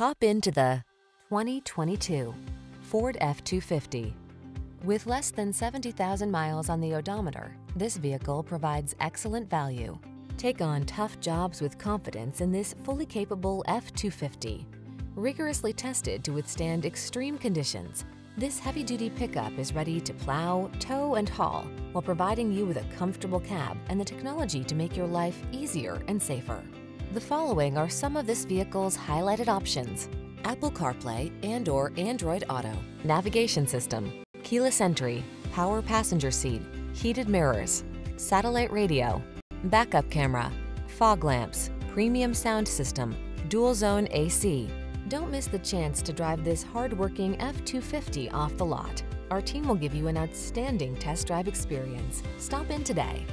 Hop into the 2022 Ford F-250. With less than 70,000 miles on the odometer, this vehicle provides excellent value. Take on tough jobs with confidence in this fully capable F-250. Rigorously tested to withstand extreme conditions, this heavy-duty pickup is ready to plow, tow, and haul while providing you with a comfortable cab and the technology to make your life easier and safer. The following are some of this vehicle's highlighted options. Apple CarPlay and or Android Auto, navigation system, keyless entry, power passenger seat, heated mirrors, satellite radio, backup camera, fog lamps, premium sound system, dual zone AC. Don't miss the chance to drive this hard-working F-250 off the lot. Our team will give you an outstanding test drive experience. Stop in today.